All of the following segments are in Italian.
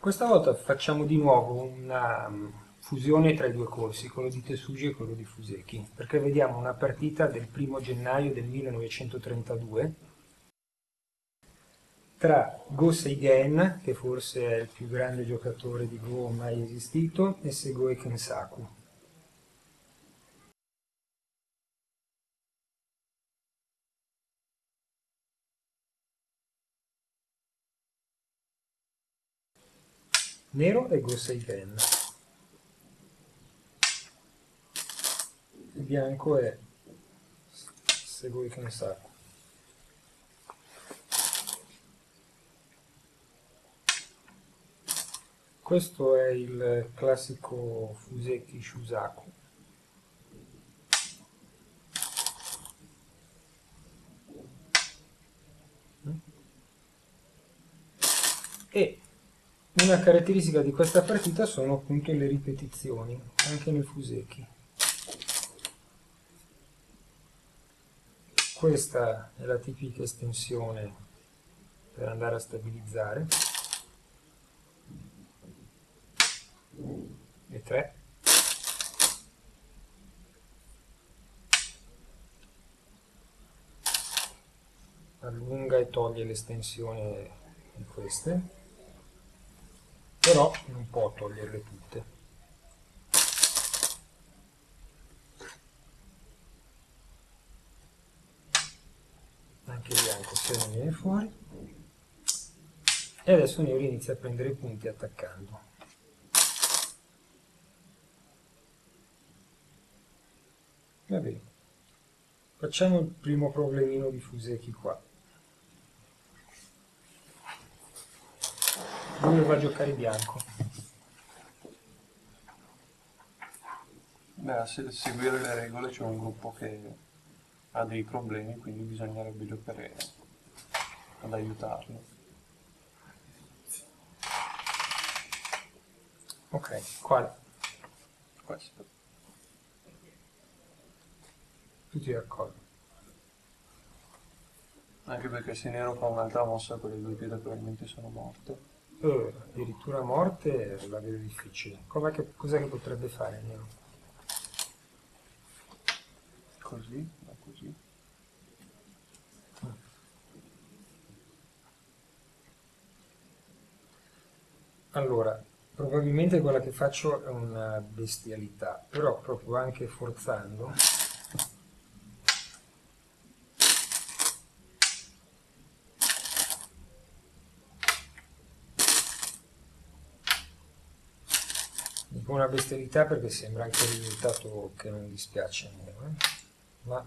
Questa volta facciamo di nuovo una mm, fusione tra i due corsi, quello di Tesuji e quello di Fuseki, perché vediamo una partita del primo gennaio del 1932 tra Go Seigen, che forse è il più grande giocatore di Go mai esistito, e Segoe Kensaku. Nero è Go Seigen. Il bianco è Segoe Kensaku. Questo è il classico Fuseki Shusaku. E una caratteristica di questa partita sono appunto le ripetizioni, anche nel Fuseki. Questa è la tipica estensione per andare a stabilizzare. e 3 allunga e toglie l'estensione di queste però non può toglierle tutte anche il bianco se ne viene fuori e adesso Nero inizia a prendere i punti attaccando Va bene. Facciamo il primo problemino di Fuseki qua. Dove va a giocare bianco? Beh, a seguire le regole c'è un gruppo che ha dei problemi, quindi bisognerebbe giocare ad aiutarlo. Ok, quale? Questo. Tutti d'accordo. Anche perché se Nero fa un'altra mossa, quelle due pietre probabilmente sono morte. Eh, addirittura morte la vedo difficile. Cos'è che, cos'è che potrebbe fare Nero? Così, ma così. Allora, probabilmente quella che faccio è una bestialità, però proprio anche forzando Dico una bestialità perché sembra anche un risultato che non dispiace a me, eh? ma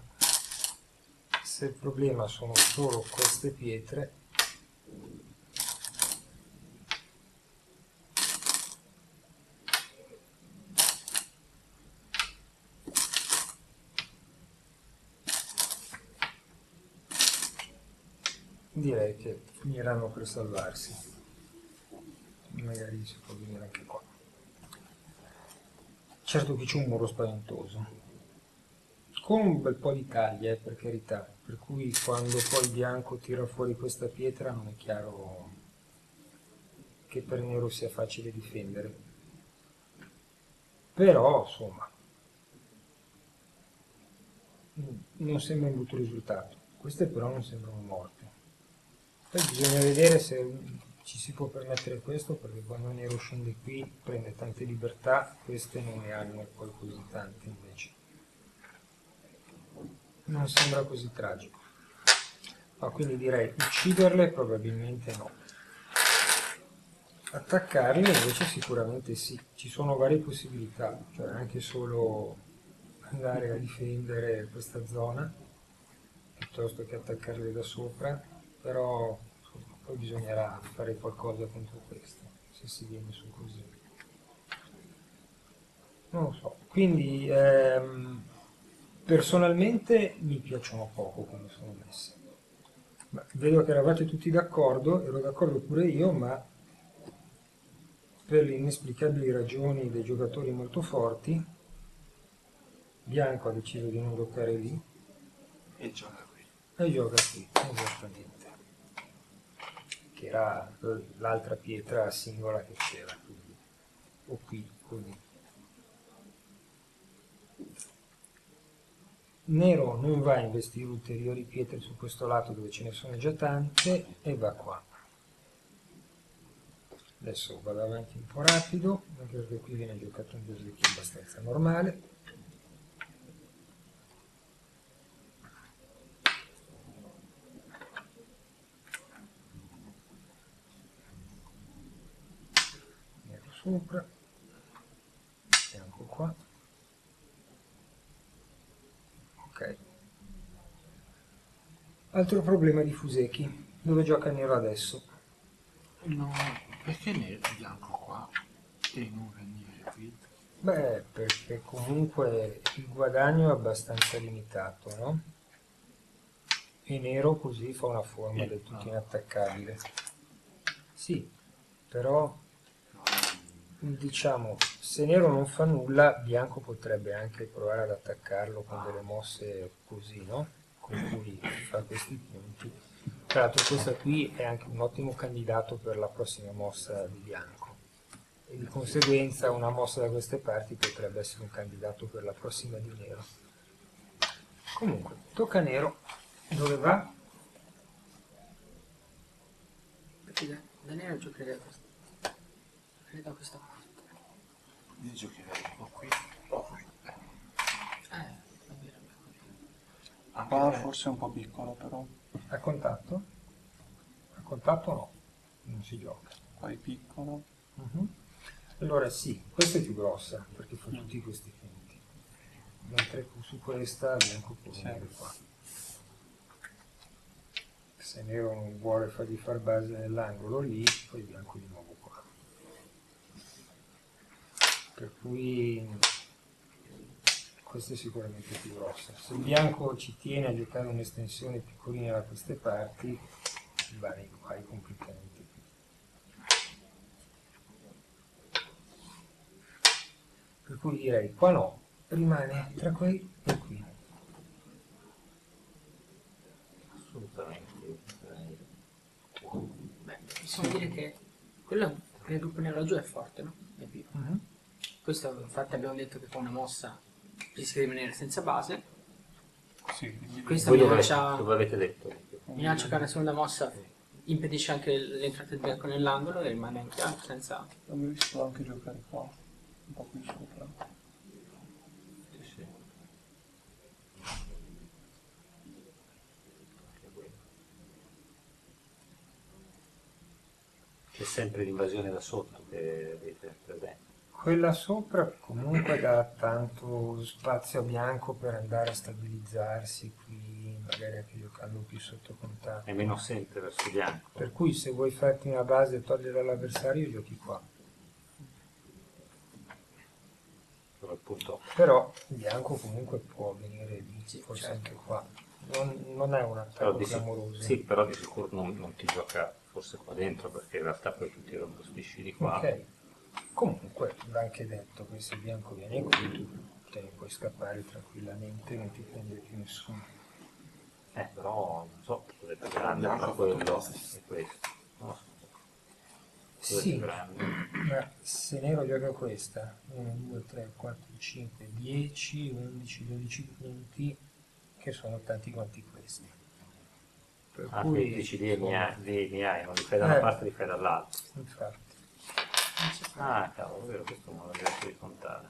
se il problema sono solo queste pietre, direi che finiranno per salvarsi. Magari si può venire anche qua. Certo che c'è un muro spaventoso, con un bel po' di taglie, eh, per carità, per cui quando poi bianco tira fuori questa pietra non è chiaro che per nero sia facile difendere. Però, insomma, non sembra un brutto risultato. Queste però non sembrano morte. Poi bisogna vedere se ci si può permettere questo perché quando Nero scende qui prende tante libertà, queste non ne hanno poi così tante invece. Non sembra così tragico. Ma quindi direi ucciderle probabilmente no. Attaccarle invece sicuramente sì, ci sono varie possibilità, cioè anche solo andare a difendere questa zona piuttosto che attaccarle da sopra, però poi bisognerà fare qualcosa contro questo, se si viene su così. Non lo so, quindi ehm, personalmente mi piacciono poco come sono messe. Ma vedo che eravate tutti d'accordo, ero d'accordo pure io, ma per le inesplicabili ragioni dei giocatori molto forti, Bianco ha deciso di non giocare lì. E gioca qui. E gioca qui, esattamente che era l'altra pietra singola che c'era. Quindi. O qui, così. Nero non va a investire ulteriori pietre su questo lato dove ce ne sono già tante e va qua. Adesso vado avanti un po' rapido, anche perché qui viene giocato un dosecchio abbastanza normale. Sopra, bianco qua. Ok. Altro problema di Fuseki. Dove gioca nero adesso? No, perché nero bianco qua e non nero qui? Beh, perché comunque il guadagno è abbastanza limitato, no? E nero così fa una forma del tutto inattaccabile. Sì, però diciamo, se nero non fa nulla, bianco potrebbe anche provare ad attaccarlo con delle mosse così, no? Con cui fa questi punti. Tra l'altro questa qui è anche un ottimo candidato per la prossima mossa di bianco. E di conseguenza una mossa da queste parti potrebbe essere un candidato per la prossima di nero. Comunque, tocca nero. Dove va? Perché da, nero giocherei da questa, da questa parte. io giocherei un po' qui o qui. Eh, Eh, va bene. Anche Qua se- forse è un po' piccolo però. A contatto? A contatto no, non si gioca. Qua è piccolo. Mhm. Allora sì, questa è più grossa perché fa tutti questi punti. Mentre su questa bianco può venire qua. Se nero non vuole fargli far base nell'angolo lì, poi bianco di nuovo qua. Per cui questa è sicuramente più grossa. Se il bianco ci tiene a giocare un'estensione piccolina da queste parti, va nei guai completamente. Per cui direi qua no, rimane tra qui e qui. Assolutamente. Beh, possiamo dire che quello per il gruppo nero giù è forte, no? È vivo. Questo infatti abbiamo detto che con una mossa rischia di rimanere senza base. Sì, Questa Voi minaccia, dove avete detto? minaccia che la seconda mossa impedisce anche l'entrata del bianco nell'angolo e rimane anche senza... Abbiamo visto anche giocare qua, un po' qui sopra. Sì. C'è sempre l'invasione da sotto che avete presente. Quella sopra comunque dà tanto spazio bianco per andare a stabilizzarsi qui, magari anche giocando più sotto contatto. È meno sempre verso bianco. Per cui se vuoi farti una base e togliere all'avversario giochi qua. Però Però il bianco comunque può venire lì, forse certo. anche qua. Non, non è un attacco clamoroso. sì, però di sicuro non, non ti gioca forse qua dentro perché in realtà poi tu ti rombostisci di qua. Ok. Comunque va anche detto che se bianco viene qui tu te ne puoi scappare tranquillamente, non ti prende più nessuno. Eh, però non so, cosa è più grande tra quello e questo. È Sì, ma se nero gioca questa, 1, 2, 3, 4, 5, 10, 11, 12 punti, che sono tanti quanti questi. Per Ah, quindi dici li miei, li miei, non li fai da una Eh. parte li fai dall'altra. Infatti. Ah, cavolo, vero, questo non l'avevo detto di contare.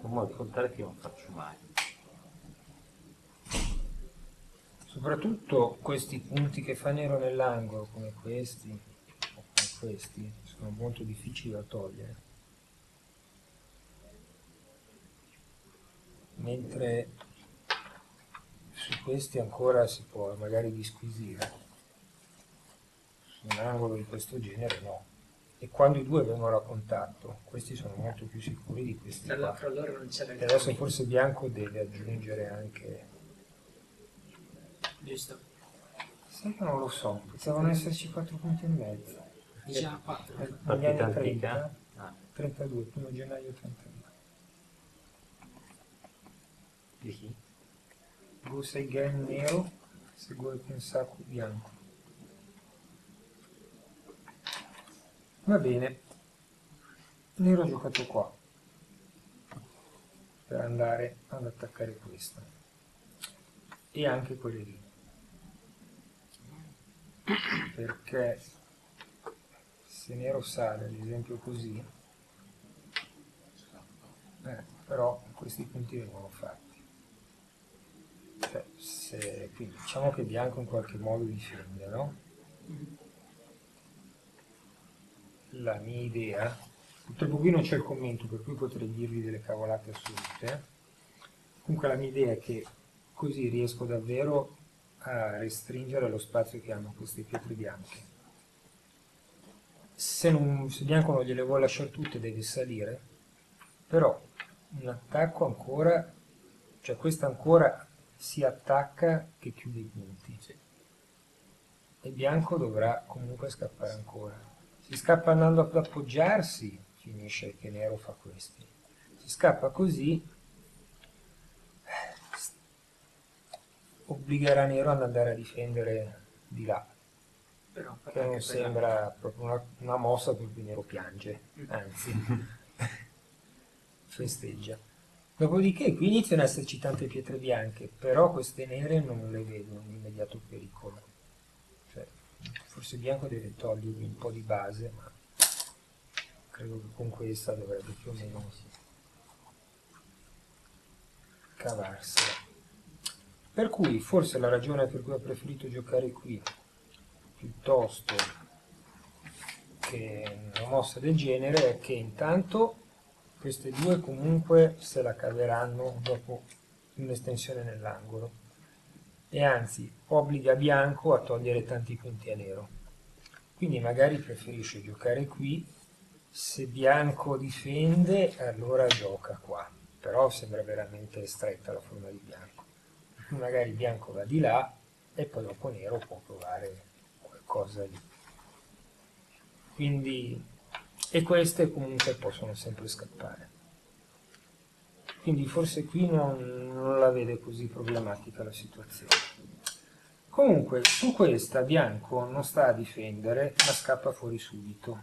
Un modo di contare che io non faccio mai. Soprattutto questi punti che fa nero nell'angolo, come questi, o come questi, sono molto difficili da togliere. Mentre su questi ancora si può magari disquisire. Su un angolo di questo genere no. E quando i due vengono a contatto, questi sono molto più sicuri di questi Tra l'altro loro non c'era il E adesso cammino, forse bianco deve aggiungere anche giusto? Sai che non lo so, potevano esserci 4 punti e mezzo. Diciamo 4. Negli Partita anni 30, antica? Ah, 32, 1 gennaio 32. di chi? Gusei Gen nero, segue Pensaku bianco. Va bene. Nero ha giocato qua. Per andare ad attaccare questa. E anche quelle lì. Perché se nero sale ad esempio così eh, però questi punti vengono fatti. Cioè, se, quindi diciamo che bianco in qualche modo difende no? La mia idea purtroppo qui non c'è il commento per cui potrei dirvi delle cavolate assolute comunque la mia idea è che così riesco davvero a restringere lo spazio che hanno queste pietre bianche. Se, non, se bianco non gliele vuole lasciare tutte deve salire, però un attacco ancora, cioè questa ancora si attacca che chiude i punti. E bianco dovrà comunque scappare ancora. Si scappa andando ad appoggiarsi, finisce che nero fa questi. Si scappa così, obbligherà Nero ad andare a difendere di là. Però Che non sembra proprio una, una mossa per cui Nero piange, anzi, festeggia. Dopodiché qui iniziano ad esserci tante pietre bianche, però queste nere non le vedo in immediato pericolo. Forse il bianco deve togliergli un po' di base, ma credo che con questa dovrebbe più o meno cavarsela. Per cui forse la ragione per cui ho preferito giocare qui piuttosto che una mossa del genere è che intanto queste due comunque se la caveranno dopo un'estensione nell'angolo e anzi obbliga bianco a togliere tanti punti a nero. Quindi magari preferisce giocare qui, se bianco difende allora gioca qua, però sembra veramente stretta la forma di bianco magari bianco va di là e poi dopo nero può provare qualcosa lì. Quindi, e queste comunque possono sempre scappare. Quindi forse qui non, non la vede così problematica la situazione. Comunque, su questa bianco non sta a difendere, ma scappa fuori subito.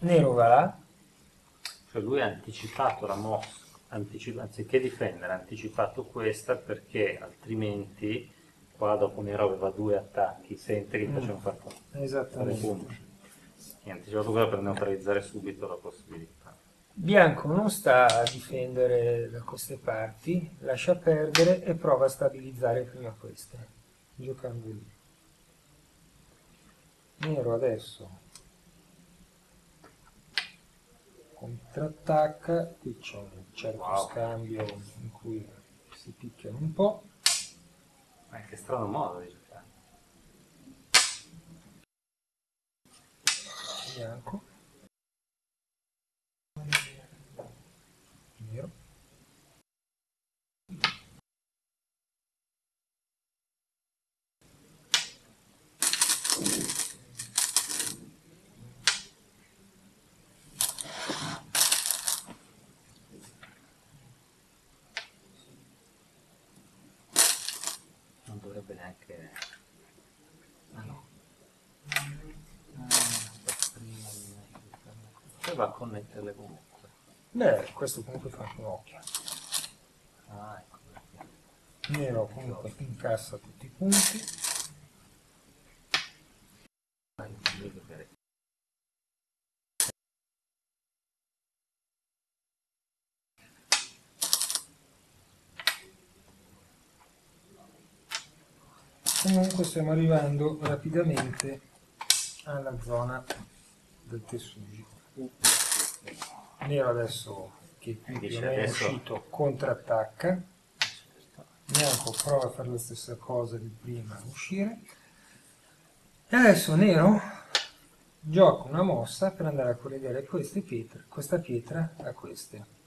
Nero va là, Cioè lui ha anticipato la mossa, anticipa- anziché difendere, ha anticipato questa perché altrimenti qua dopo Nero aveva due attacchi, sente che gli Mm. facevano fare fare esattamente. E anticipato quella per neutralizzare subito la possibilità. Bianco non sta a difendere da queste parti, lascia perdere e prova a stabilizzare prima queste, giocando lì. Nero adesso contrattacca, qui c'è un certo Wow. scambio in cui si picchiano un po', Ma che strano modo di giocare. bianco, nero, Non dovrebbe neanche... Ah no. Poi va a connetterle comunque. Beh, questo comunque fa un occhio. Ah, ecco perché. Nero comunque incassa tutti i punti. Comunque stiamo arrivando rapidamente alla zona del Tessugi. Nero adesso che più è uscito contrattacca. Bianco prova a fare la stessa cosa di prima a uscire. E adesso Nero gioca una mossa per andare a collegare queste pietre, questa pietra a queste.